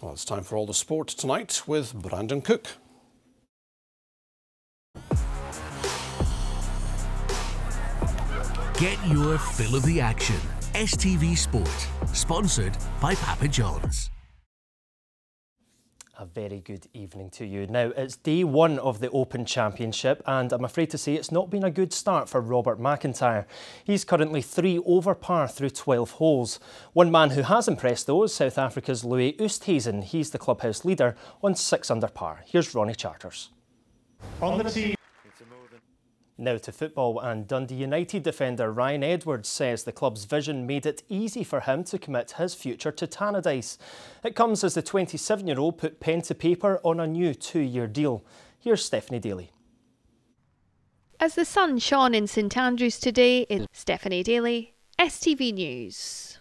Well, it's time for all the sport tonight with Brandon Cook. Get your fill of the action. STV Sport, sponsored by Papa John's. A very good evening to you. Now, it's day one of the Open Championship, and I'm afraid to say it's not been a good start for Robert MacIntyre. He's currently three over par through 12 holes. One man who has impressed, though, is South Africa's Louis Oosthuizen. He's the clubhouse leader on six under par. Here's Ronnie Charters. On the. Now to football and Dundee United defender Ryan Edwards says the club's vision made it easy for him to commit his future to Tannadice. It comes as the 27-year-old put pen to paper on a new two-year deal. Here's Stephanie Daly. As the sun shone in St Andrews today, in Stephanie Daly, STV News.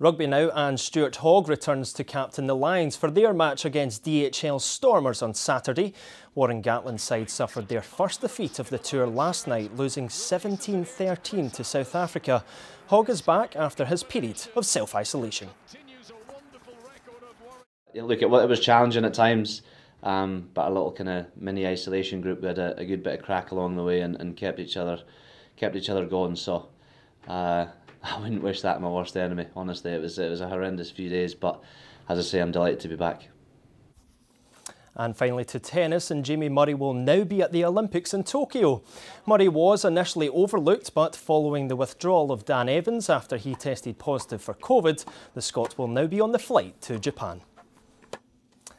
Rugby now and Stuart Hogg returns to captain the Lions for their match against DHL Stormers on Saturday. Warren Gatland's side suffered their first defeat of the tour last night, losing 17-13 to South Africa. Hogg is back after his period of self-isolation. Look, it, it was challenging at times, um, but a little kind of mini isolation group. We had a, a, good bit of crack along the way and, and kept each other kept each other going. So uh, I wouldn't wish that my worst enemy. Honestly, it was it was a horrendous few days, but as I say, I'm delighted to be back. And finally to tennis, and Jamie Murray will now be at the Olympics in Tokyo. Murray was initially overlooked, but following the withdrawal of Dan Evans after he tested positive for COVID, the Scot will now be on the flight to Japan.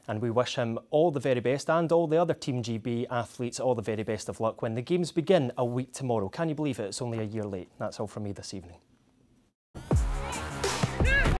And we wish him all the very best and all the other Team GB athletes all the very best of luck when the games begin a week tomorrow. Can you believe it? It's only a year late. That's all from me this evening.